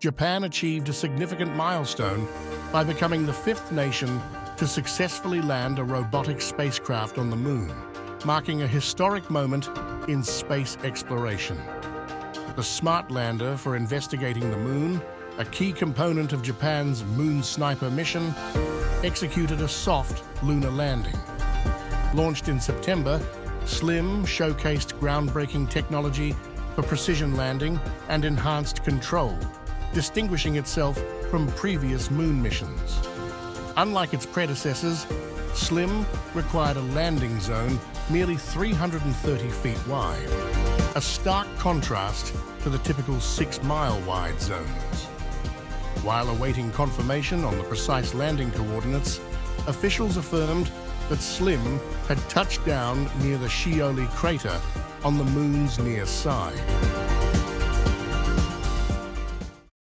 Japan achieved a significant milestone by becoming the fifth nation to successfully land a robotic spacecraft on the moon, marking a historic moment in space exploration. The Smart Lander for investigating the moon, a key component of Japan's Moon Sniper mission, executed a soft lunar landing. Launched in September, SLIM showcased groundbreaking technology for precision landing and enhanced control, distinguishing itself from previous moon missions. Unlike its predecessors, SLIM required a landing zone merely 330 feet wide, a stark contrast to the typical six-mile wide zones. While awaiting confirmation on the precise landing coordinates, officials affirmed that Slim had touched down near the Shioli crater on the moon's near side.